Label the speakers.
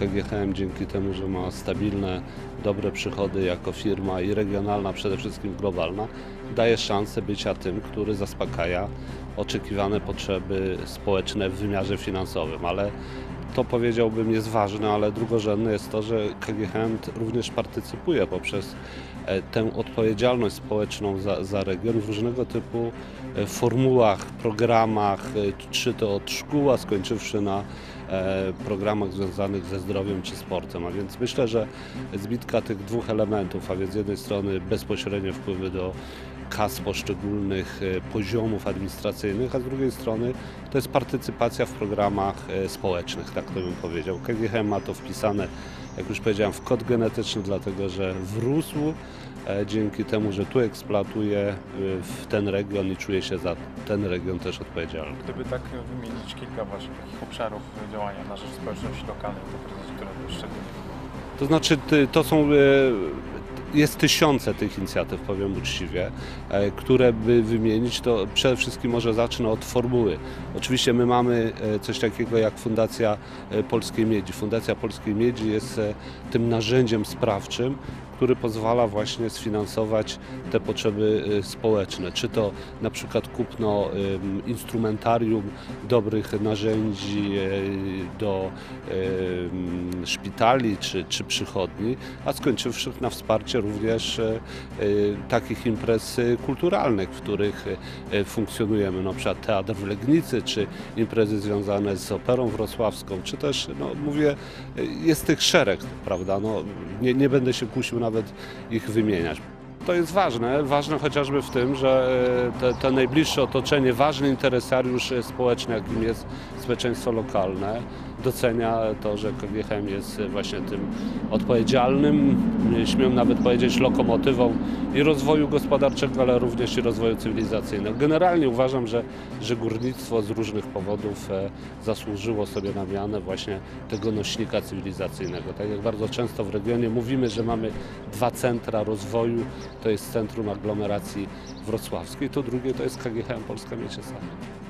Speaker 1: KGHM dzięki temu, że ma stabilne, dobre przychody jako firma i regionalna, przede wszystkim globalna, daje szansę bycia tym, który zaspokaja oczekiwane potrzeby społeczne w wymiarze finansowym, ale to powiedziałbym jest ważne, ale drugorzędne jest to, że KGHM również partycypuje poprzez e, tę odpowiedzialność społeczną za, za region w różnego typu e, formułach, programach, e, czy to od szkół, a skończywszy na programach związanych ze zdrowiem czy sportem. A więc myślę, że zbitka tych dwóch elementów, a więc z jednej strony bezpośrednie wpływy do kas poszczególnych e, poziomów administracyjnych, a z drugiej strony to jest partycypacja w programach e, społecznych, tak to bym powiedział. KGHM ma to wpisane, jak już powiedziałem, w kod genetyczny, dlatego że wrósł e, dzięki temu, że tu eksploatuje w ten region i czuje się za ten region też odpowiedzialny.
Speaker 2: Gdyby tak wymienić kilka właśnie takich obszarów działania na rzecz społeczności lokalnej, to które szczególnie
Speaker 1: To znaczy, to są. Jest tysiące tych inicjatyw, powiem uczciwie, e, które by wymienić, to przede wszystkim może zacznę od formuły. Oczywiście my mamy e, coś takiego jak Fundacja e, Polskiej Miedzi. Fundacja Polskiej Miedzi jest tym narzędziem sprawczym, który pozwala właśnie sfinansować te potrzeby e, społeczne. Czy to na przykład kupno instrumentarium dobrych narzędzi e, do szpitali czy, czy przychodni, a skończywszy na wsparcie również e, takich imprez kulturalnych, w których funkcjonujemy, na przykład Teatr w Legnicy, czy imprezy związane z Operą Wrocławską, czy też, no mówię, jest tych szereg, prawda, no, nie, nie będę się kusił nawet ich wymieniać. To jest ważne, ważne chociażby w tym, że e, te, te najbliższe otoczenie, ważny interesariusz e, społeczny, jakim jest społeczeństwo lokalne, docenia to, że KGHM jest właśnie tym odpowiedzialnym, śmiem nawet powiedzieć lokomotywą i rozwoju gospodarczego, ale również i rozwoju cywilizacyjnego. Generalnie uważam, że, że górnictwo z różnych powodów e, zasłużyło sobie na mianę właśnie tego nośnika cywilizacyjnego. Tak jak bardzo często w regionie mówimy, że mamy dwa centra rozwoju, to jest centrum aglomeracji wrocławskiej, to drugie to jest KGHM Polska Miecie Same.